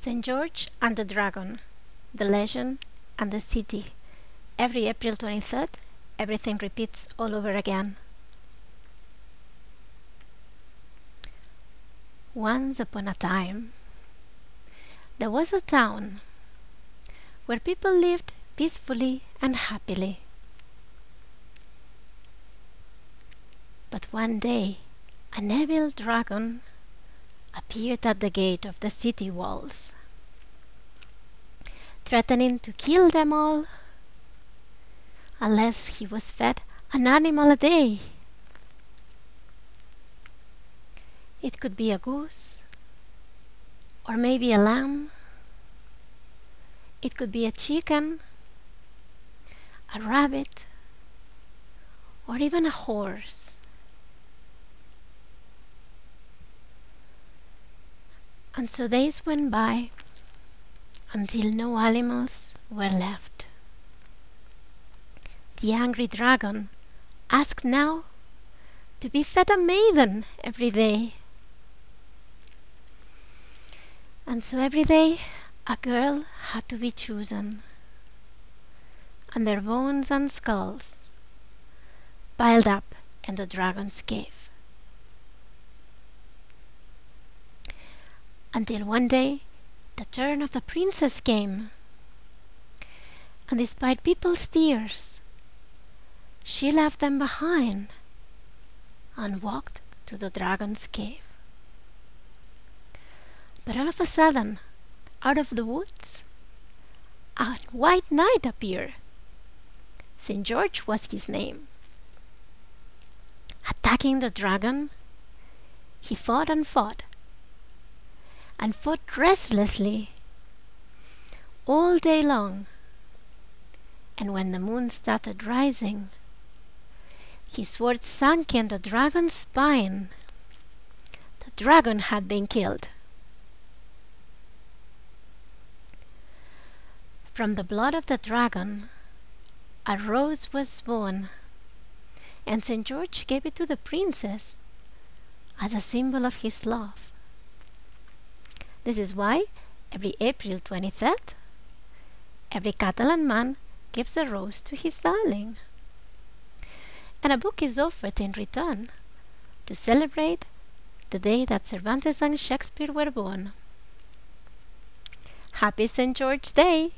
St. George and the Dragon, the legend and the city. Every April 23rd, everything repeats all over again. Once upon a time, there was a town where people lived peacefully and happily. But one day, an evil dragon appeared at the gate of the city walls, threatening to kill them all unless he was fed an animal a day. It could be a goose, or maybe a lamb. It could be a chicken, a rabbit, or even a horse. And so days went by until no animals were left. The angry dragon asked now to be fed a maiden every day. And so every day a girl had to be chosen, and their bones and skulls piled up in the dragon's cave. Until one day the turn of the princess came. And despite people's tears, she left them behind and walked to the dragon's cave. But all of a sudden, out of the woods, a white knight appeared. St. George was his name. Attacking the dragon, he fought and fought and fought restlessly all day long. And when the moon started rising, his sword sank in the dragon's spine. The dragon had been killed. From the blood of the dragon, a rose was born, and St. George gave it to the princess as a symbol of his love. This is why every April 23rd, every Catalan man gives a rose to his darling. And a book is offered in return to celebrate the day that Cervantes and Shakespeare were born. Happy St. George's Day!